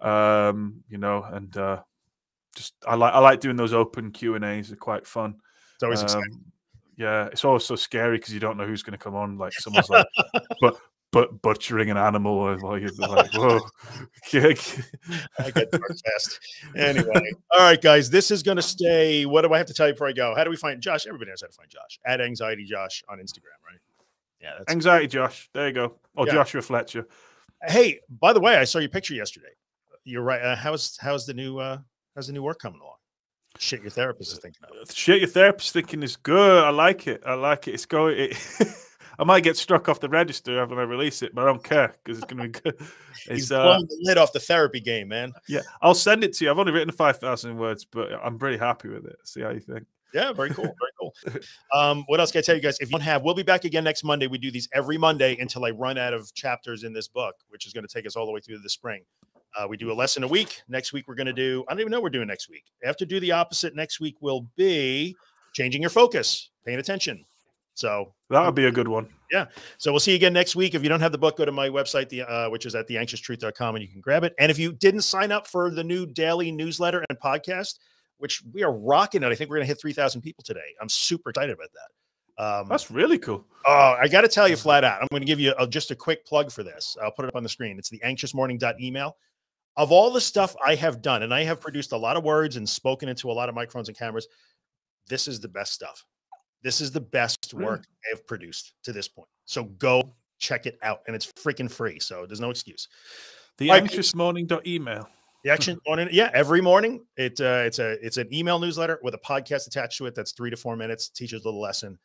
Um, you know, and uh, just I like I like doing those open Q and A's. They're quite fun. It's always um, exciting yeah, it's always so scary because you don't know who's going to come on. Like someone's like, <laughs> but but butchering an animal, while you're like, whoa. <laughs> <laughs> I get fast. Anyway, all right, guys, this is going to stay. What do I have to tell you before I go? How do we find Josh? Everybody knows how to find Josh at Anxiety Josh on Instagram, right? Yeah, that's Anxiety Josh. There you go. Or yeah. Joshua Fletcher. Hey, by the way, I saw your picture yesterday. You're right. Uh, how's how's the new uh how's the new work coming along? Shit your therapist is thinking of. Shit your therapist thinking is good. I like it. I like it. It's going. It, <laughs> I might get struck off the register when I release it, but I don't care because it's going to be good. <laughs> It's blowing uh, the lid off the therapy game, man. Yeah, I'll send it to you. I've only written five thousand words, but I'm pretty happy with it. See how you think. Yeah, very cool. Very cool. <laughs> Um, what else can I tell you guys? If you don't have, we'll be back again next Monday. We do these every Monday until I run out of chapters in this book, which is going to take us all the way through the spring. Uh, we do a lesson a week. Next week, we're going to do, I don't even know we're doing next week. To do the opposite. Next week will be changing your focus, paying attention. So that would be a good one. Yeah. So we'll see you again next week. If you don't have the book, go to my website, the, uh, which is at theanxioustruth.com and you can grab it. And if you didn't sign up for the new daily newsletter and podcast, which we are rocking it, I think we're going to hit 3,000 people today. I'm super excited about that. Um, That's really cool. Oh, I got to tell you flat out, I'm going to give you a, just a quick plug for this. I'll put it up on the screen. It's the anxiousmorning.email of all the stuff I have done, and I have produced a lot of words and spoken into a lot of microphones and cameras, this is the best stuff. This is the best work I have produced to this point. So go check it out, and it's freaking free. So there's no excuse. The anxious morning email. The <laughs> action morning, yeah, every morning. It uh, it's a it's an email newsletter with a podcast attached to it. That's three to four minutes. Teaches a little lesson.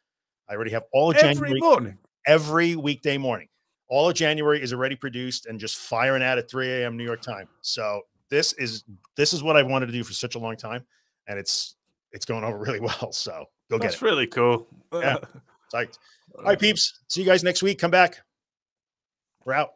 I already have all of every January morning, every weekday morning all of January is already produced and just firing out at 3 a.m. New York time. So this is this is what I've wanted to do for such a long time, and it's it's going over <laughs> really well. So go get it. That's really cool. yeah, <laughs> psyched. All right, peeps. See you guys next week. Come back. We're out.